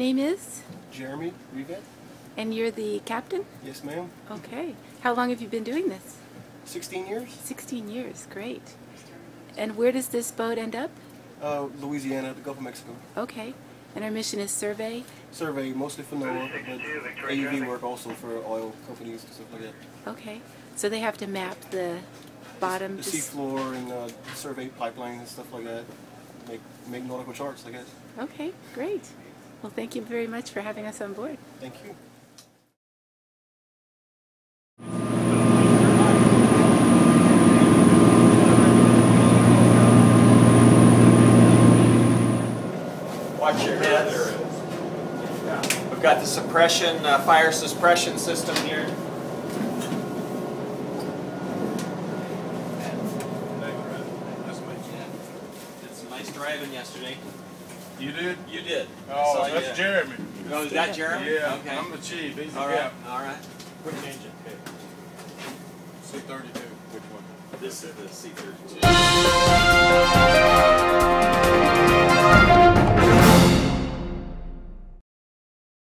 name is? Jeramie Rivette? And you're the captain? Yes, ma'am. Okay. How long have you been doing this? 16 years? 16 years. Great. And where does this boat end up? Uh, Louisiana, the Gulf of Mexico. Okay. And our mission is survey? Survey, mostly for NOAA, but AUV work also for oil companies and stuff like that. Okay. So they have to map the bottom. The seafloor and uh, survey pipelines and stuff like that. Make, make nautical charts, I guess. Okay, great. Well, thank you very much for having us on board. Thank you. Watch your head. We've got the suppression, uh, fire suppression system here. Did some nice driving yesterday. You did? You did. Oh, So, that's yeah. Jeramie. Oh, is that Jeramie? Yeah, Okay. I'm the chief. He's the All right. captain. All right. Which engine? C thirty-two. Which one? This is the C-32.